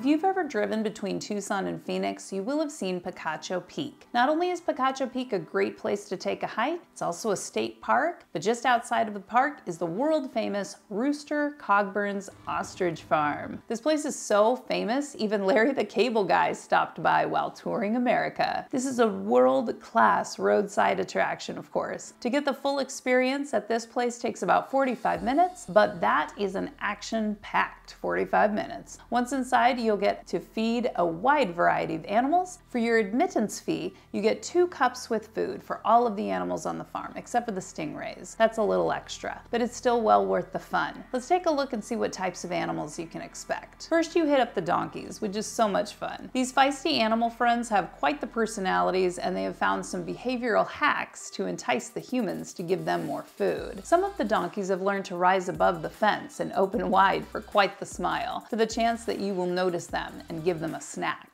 If you've ever driven between Tucson and Phoenix, you will have seen Picacho Peak. Not only is Picacho Peak a great place to take a hike, it's also a state park, but just outside of the park is the world famous Rooster Cogburn's Ostrich Farm. This place is so famous, even Larry the Cable Guy stopped by while touring America. This is a world-class roadside attraction, of course. To get the full experience at this place takes about 45 minutes, but that is an action-packed 45 minutes. Once inside, you'll get to feed a wide variety of animals. For your admittance fee, you get two cups with food for all of the animals on the farm, except for the stingrays. That's a little extra, but it's still well worth the fun. Let's take a look and see what types of animals you can expect. First, you hit up the donkeys, which is so much fun. These feisty animal friends have quite the personalities and they have found some behavioral hacks to entice the humans to give them more food. Some of the donkeys have learned to rise above the fence and open wide for quite the smile, for the chance that you will notice them and give them a snack.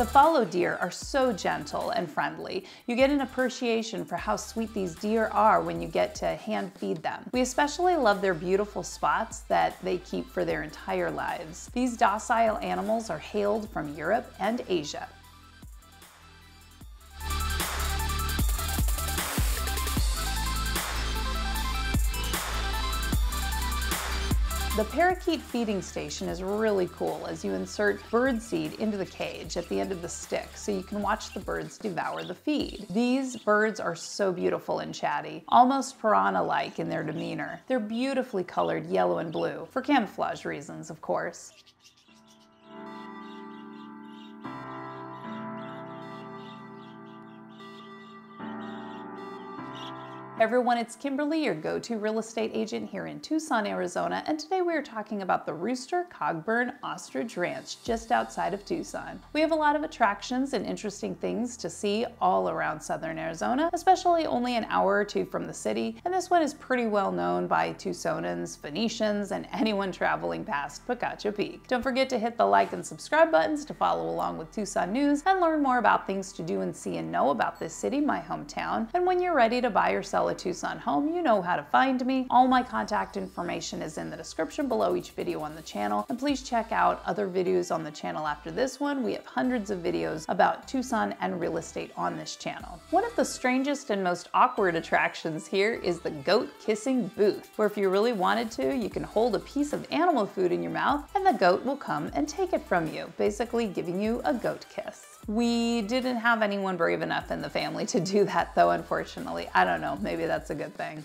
The fallow deer are so gentle and friendly. You get an appreciation for how sweet these deer are when you get to hand feed them. We especially love their beautiful spots that they keep for their entire lives. These docile animals are hailed from Europe and Asia. The parakeet feeding station is really cool as you insert bird seed into the cage at the end of the stick so you can watch the birds devour the feed. These birds are so beautiful and chatty, almost piranha-like in their demeanor. They're beautifully colored yellow and blue, for camouflage reasons, of course. Everyone, it's Kimberly, your go-to real estate agent here in Tucson, Arizona, and today we are talking about the Rooster Cogburn Ostrich Ranch just outside of Tucson. We have a lot of attractions and interesting things to see all around southern Arizona, especially only an hour or two from the city, and this one is pretty well known by Tucsonans, Phoenicians, and anyone traveling past Picacho Peak. Don't forget to hit the like and subscribe buttons to follow along with Tucson News and learn more about things to do and see and know about this city, my hometown, and when you're ready to buy or sell Tucson home, you know how to find me. All my contact information is in the description below each video on the channel. And please check out other videos on the channel after this one. We have hundreds of videos about Tucson and real estate on this channel. One of the strangest and most awkward attractions here is the goat kissing booth, where if you really wanted to, you can hold a piece of animal food in your mouth and the goat will come and take it from you, basically giving you a goat kiss. We didn't have anyone brave enough in the family to do that though, unfortunately. I don't know, maybe that's a good thing.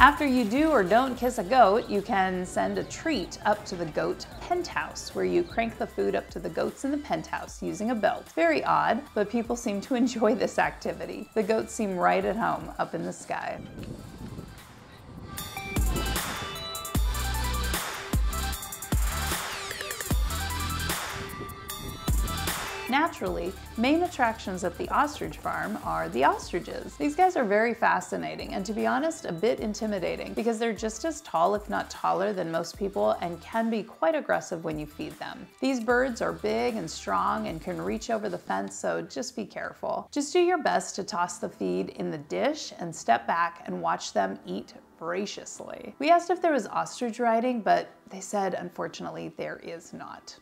After you do or don't kiss a goat, you can send a treat up to the goat penthouse, where you crank the food up to the goats in the penthouse using a belt. Very odd, but people seem to enjoy this activity. The goats seem right at home up in the sky. Naturally, main attractions at the ostrich farm are the ostriches. These guys are very fascinating and to be honest, a bit intimidating because they're just as tall if not taller than most people and can be quite aggressive when you feed them. These birds are big and strong and can reach over the fence, so just be careful. Just do your best to toss the feed in the dish and step back and watch them eat voraciously. We asked if there was ostrich riding, but they said unfortunately there is not.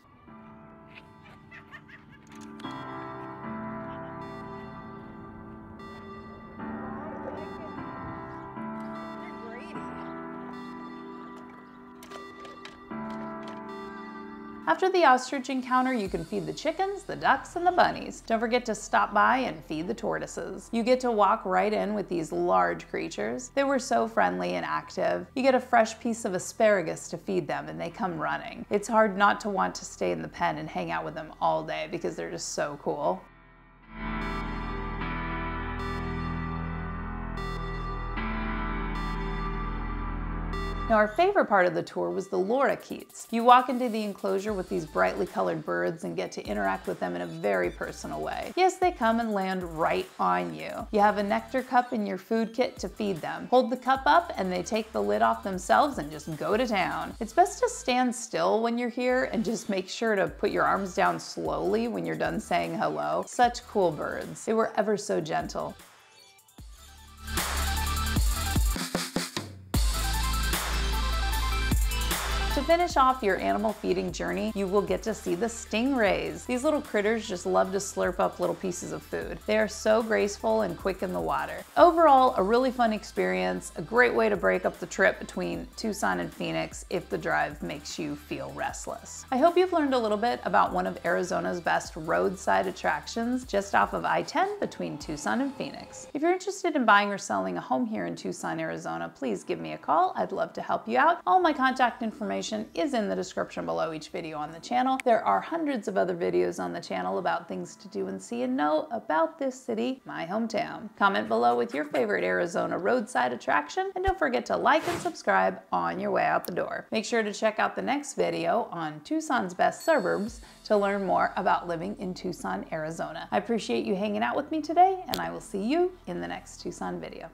After the ostrich encounter, you can feed the chickens, the ducks, and the bunnies. Don't forget to stop by and feed the tortoises. You get to walk right in with these large creatures. They were so friendly and active. You get a fresh piece of asparagus to feed them and they come running. It's hard not to want to stay in the pen and hang out with them all day because they're just so cool. Now our favorite part of the tour was the lorikeets. You walk into the enclosure with these brightly colored birds and get to interact with them in a very personal way. Yes, they come and land right on you. You have a nectar cup in your food kit to feed them. Hold the cup up and they take the lid off themselves and just go to town. It's best to stand still when you're here and just make sure to put your arms down slowly when you're done saying hello. Such cool birds. They were ever so gentle. To finish off your animal feeding journey, you will get to see the stingrays. These little critters just love to slurp up little pieces of food. They are so graceful and quick in the water. Overall, a really fun experience, a great way to break up the trip between Tucson and Phoenix if the drive makes you feel restless. I hope you've learned a little bit about one of Arizona's best roadside attractions just off of I-10 between Tucson and Phoenix. If you're interested in buying or selling a home here in Tucson, Arizona, please give me a call. I'd love to help you out. All my contact information information is in the description below each video on the channel. There are hundreds of other videos on the channel about things to do and see and know about this city, my hometown. Comment below with your favorite Arizona roadside attraction and don't forget to like and subscribe on your way out the door. Make sure to check out the next video on Tucson's best suburbs to learn more about living in Tucson, Arizona. I appreciate you hanging out with me today and I will see you in the next Tucson video.